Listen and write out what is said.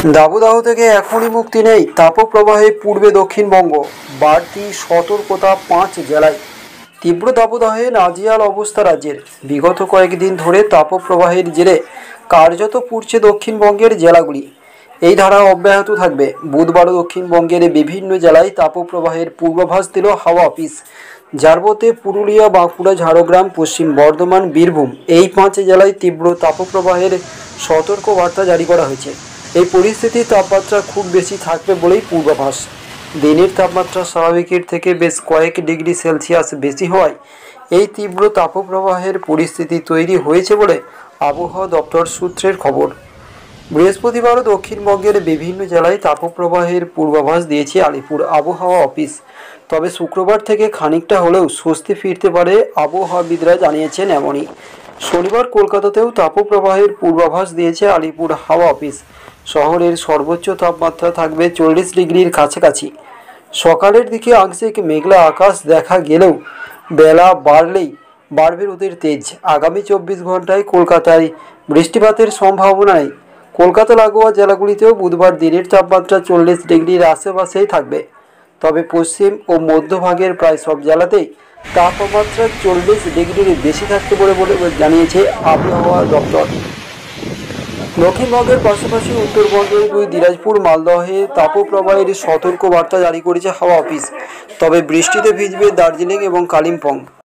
দাবদাহ থেকে এখনই মুক্তি নেই তাপপ্রবাহে পূর্বে দক্ষিণবঙ্গ। বাড়তি সতর্কতা পাঁচ জেলায়। তীব্র দাবদাহে নাজিয়াল অবস্থা রাজ্যের। বিগত কয়েকদিন ধরে তাপপ্রবাহের জেরে কার্যত পুড়ছে দক্ষিণবঙ্গের জেলাগুলি। এই ধারা অব্যাহত থাকবে। বুধবারও দক্ষিণবঙ্গের বিভিন্ন জেলায় তাপপ্রবাহের পূর্বাভাস দিল হাওয়া অফিস। যার মধ্যে পুরুলিয়া, বাঁকুড়া, ঝাড়গ্রাম, পশ্চিম বর্ধমান, বীরভূম এই পাঁচ জেলায় তীব্র তাপপ্রবাহের সতর্ক বার্তা জারি করা হয়েছে। এই পরিস্থিতি তাপমাত্রা খুব বেশি থাকবে বলেই পূর্বাভাস। দিনের তাপমাত্রা স্বাভাবিকের থেকে বেশ কয়েক ডিগ্রি সেলসিয়াস বেশি হওয়ায় এই তীব্র তাপপ্রবাহের পরিস্থিতি তৈরি হয়েছে বলে আবহাওয়া দপ্তর সূত্রের খবর। বৃহস্পতিবারও দক্ষিণবঙ্গের বিভিন্ন জেলায় তাপপ্রবাহের পূর্বাভাস দিয়েছে আলিপুর আবহাওয়া অফিস। তবে শুক্রবার থেকে খানিকটা হলেও স্বস্তি ফিরতে পারে আবহাওয়াবিদরা জানিয়েছেন এমনই। শনিবার কলকাতাতেও তাপপ্রবাহের পূর্বাভাস দিয়েছে আলিপুর হাওয়া অফিস। শহরের সর্বোচ্চ তাপমাত্রা থাকবে চল্লিশ ডিগ্রির কাছাকাছি। সকালের দিকে আংশিক মেঘলা আকাশ দেখা গেলেও বেলা বাড়লেই বাড়বে রোদের তেজ। আগামী চব্বিশ ঘন্টায় কলকাতায় বৃষ্টিপাতের সম্ভাবনা নেই। কলকাতা লাগোয়া জেলাগুলিতেও বুধবার দিনের তাপমাত্রা চল্লিশ ডিগ্রির আশেপাশেই থাকবে। তবে পশ্চিম ও মধ্যভাগের প্রায় সব জেলাতেই তাপমাত্রা চল্লিশ ডিগ্রির বেশি থাকতে পারে বলে জানিয়েছে আবহাওয়া দপ্তর। দক্ষিণবঙ্গের পাশাপাশি উত্তরবঙ্গের দুই দিনাজপুর, মালদহে তাপপ্রবাহের সতর্ক বার্তা জারি করেছে হাওয়া অফিস। তবে বৃষ্টিতে ভিজবে দার্জিলিং এবং কালিম্পং।